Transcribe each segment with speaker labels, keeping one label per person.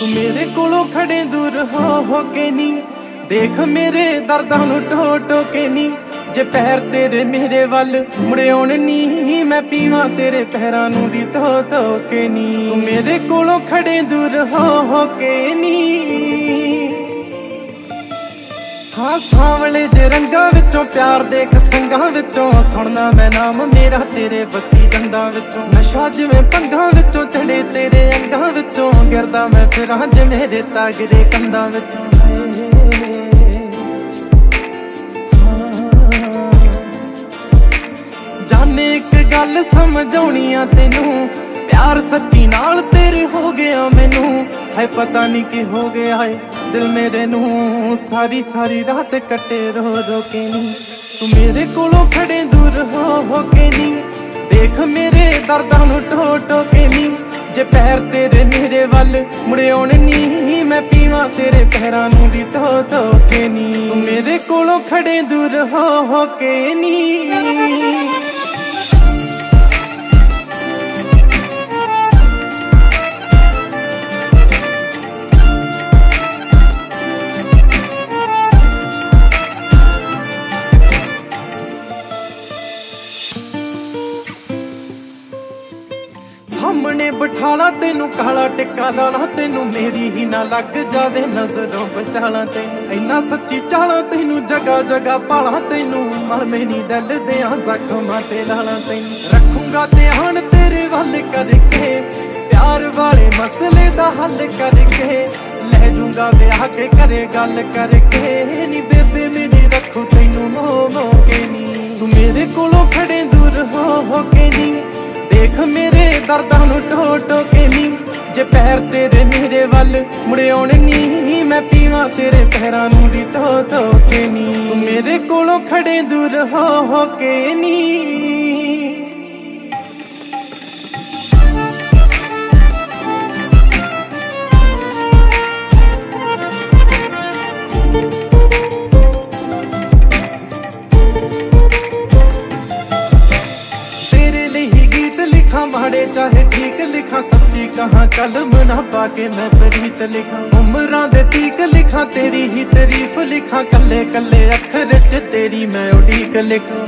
Speaker 1: ਤੂੰ ਮੇਰੇ ਕੋਲੋਂ ਖੜੇ ਦੂਰ ਹੋ ਹੋ ਕੇ ਨਹੀਂ ਦੇਖ ਮੇਰੇ ਦਰਦਾਂ ਨੂੰ ਢੋ ਢੋ ਕੇ ਨਹੀਂ ਜੇ ਪੈਰ ਤੇਰੇ ਮੇਰੇ ਵੱਲ ਮੁੜਿਉਣ ਨਹੀਂ ਮੈਂ ਪੀਵਾਂ ਤੇਰੇ ਪੈਰਾਂ ਨੂੰ ਵੀ ਧੋ ਧੋ ਕੇ ਨਹੀਂ ਤੂੰ ਮੇਰੇ ਕੋਲੋਂ ਖੜੇ ਦੂਰ ਹੋ ਹੋ ਕੇ ਨਹੀਂ ਸਾਵਲੇ ਜੇ ਰੰਗਾਂ ਵਿੱਚੋਂ ਪਿਆਰ ਦੇ ਕਸੰਗਾਂ ਵਿੱਚੋਂ ਸੁਣਨਾ ਮੈਂ ਨਾਮ ਮੇਰਾ ਤੇਰੇ ਬੱਤੀ ਦੰਦਾਂ ਵਿੱਚੋਂ। ਨਸ਼ਾ ਜਿਵੇਂ ਪੰਗਾਂ ਵਿੱਚੋਂ, ਚੜੇ ਤੇਰੇ ਅੰਗਾਂ ਵਿੱਚੋਂ। ਗਿਰਦਾ ਮੈਂ ਫਿਰਾਂ ਜਿਵੇਂ ਰੇਤਾ ਗਿਰੇ ਕੰਧਾਂ ਵਿੱਚੋਂ। ਜਾਣੇ ਇੱਕ ਗੱਲ ਸਮਝਾਉਣੀ ਆ ਤੈਨੂੰ, ਪਿਆਰ ਸੱਚੀ ਨਾਲ ਤੇਰੇ ਹੋ ਗਿਆ ਮੈਨੂੰ। ਹੈ ਪਤਾ ਨਹੀਂ ਕੀ ਹੋ ਗਿਆ ਏ। ਦਿਲ ਮੇਰੇ ਨੂੰ ਸਾਰੀ ਸਾਰੀ ਰਾਤ ਕੱਟੇ ਰੋ ਰੋ ਕੇ ਨਹੀਂ ਤੂੰ ਮੇਰੇ ਕੋਲੋਂ ਖੜੇ ਦੂਰ ਹੋ ਹੋ ਕੇ ਨਹੀਂ ਦੇਖ ਮੇਰੇ ਦਰਦਾਂ ਨੂੰ ਢੋ ਢੋ ਕੇ ਨੀ। ਜੇ ਪੈਰ ਤੇਰੇ ਮੇਰੇ ਵੱਲ ਮੁੜਿਉਣ ਨਹੀਂ ਮੈਂ ਪੀਵਾਂ ਤੇਰੇ ਪੈਰਾਂ ਨੂੰ ਵੀ ਧੋ ਧੋ ਕੇ ਨੀ। ਤੂੰ ਮੇਰੇ ਕੋਲੋਂ ਖੜੇ ਦੂਰ ਹੋ ਹੋ ਕੇ ਨੀ। ਬਿਠਾਲਾ ਤੈਨੂੰ ਕਾਲਾ ਟਿੱਕਾ ਲਾਲਾ ਤੈਨੂੰ ਮੇਰੀ ਹੀ ਨਾ ਲੱਗ ਜਾਵੇ ਨਜ਼ਰੋਂ ਬਚਾਲਾ ਤੈਨੂੰ ਇੰਨਾ ਸੱਚੀ ਚਾਲਾ ਤੈਨੂੰ ਜਗਾ ਜਗਾ ਪਾਲਾ, ਤੈਨੂੰ ਮਲ ਮੈਨੀ ਦਿਲ ਦਿਆਂ ਜ਼ਖਮਾਂ ਤੇ ਲਾਲਾ ਤੈਨੂੰ ਰੱਖੂੰਗਾ ਧਿਆਨ ਤੇਰੇ ਵੱਲ ਕਰਕੇ, ਪਿਆਰ ਵਾਲੇ ਮਸਲੇ ਦਾ ਹੱਲ ਕਰਕੇ। ਲੈ ਜੂੰਗਾ ਵਿਆਹ ਕੇ ਕਰੇ ਗੱਲ ਕਰਕੇ ਦੇਖ ਮੇਰੇ ਦਰਦਾਂ ਨੂੰ ਢੋ ਢੋ ਕੇ ਨੀ। ਜੇ ਪੈਰ ਤੇਰੇ ਮੇਰੇ ਵੱਲ ਮੁੜਿਉਣ ਨਹੀਂ ਮੈਂ ਪੀਵਾਂ ਤੇਰੇ ਪੈਰਾਂ ਨੂੰ ਵੀ ਧੋ ਧੋ ਕੇ ਨੀ। ਮੇਰੇ ਕੋਲੋਂ ਖੜੇ ਦੂਰ ਹੋ ਹੋ ਕੇ ਨਹੀਂ ਤੇਰੇ ਲਿਖਾਂ ਮਾੜੇ ਚਾਹੇ ਠੀਕ ਲਿਖਾਂ, ਸੱਚੀ ਕਹਾਂ ਕਲਮ ਨਾ ਪਾ ਕੇ ਮੈਂ ਪ੍ਰੀਤ ਲਿਖਾਂ। ਉਮਰਾਂ ਦੇ ਤੀਕ ਲਿਖਾਂ, ਤੇਰੀ ਹੀ ਤਾਰੀਫ ਲਿਖਾਂ। ਕੱਲੇ ਕੱਲੇ ਅੱਖਰ ਚ ਤੇਰੀ ਮੈਂ ਉਡੀਕ ਲਿਖਾਂ।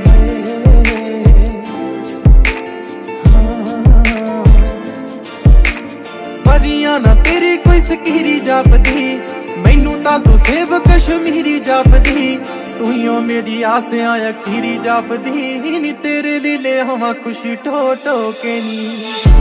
Speaker 1: ਪਰੀਆਂ ਨਾ ਤੇਰੀ ਕੋਈ ਸਕੀਰੀ ਜਾਪਦੀ, ਮੈਨੂੰ ਤਾਂ ਤੂੰ ਸੇਵ ਕਸ਼ਮੀਰੀ ਜਾਪਦੀ। ਤੂੰ ਹੀ ਓ ਮੇਰੀ ਆਸਿਆਂ ਅਖੀਰੀ ਜਾਪਦੀ ਨੀ, ਤੇਰੇ ਲਈ ਲੈ ਆਵਾਂ ਖੁਸ਼ੀ ਢੋ ਢੋ ਕੇ ਨੀ।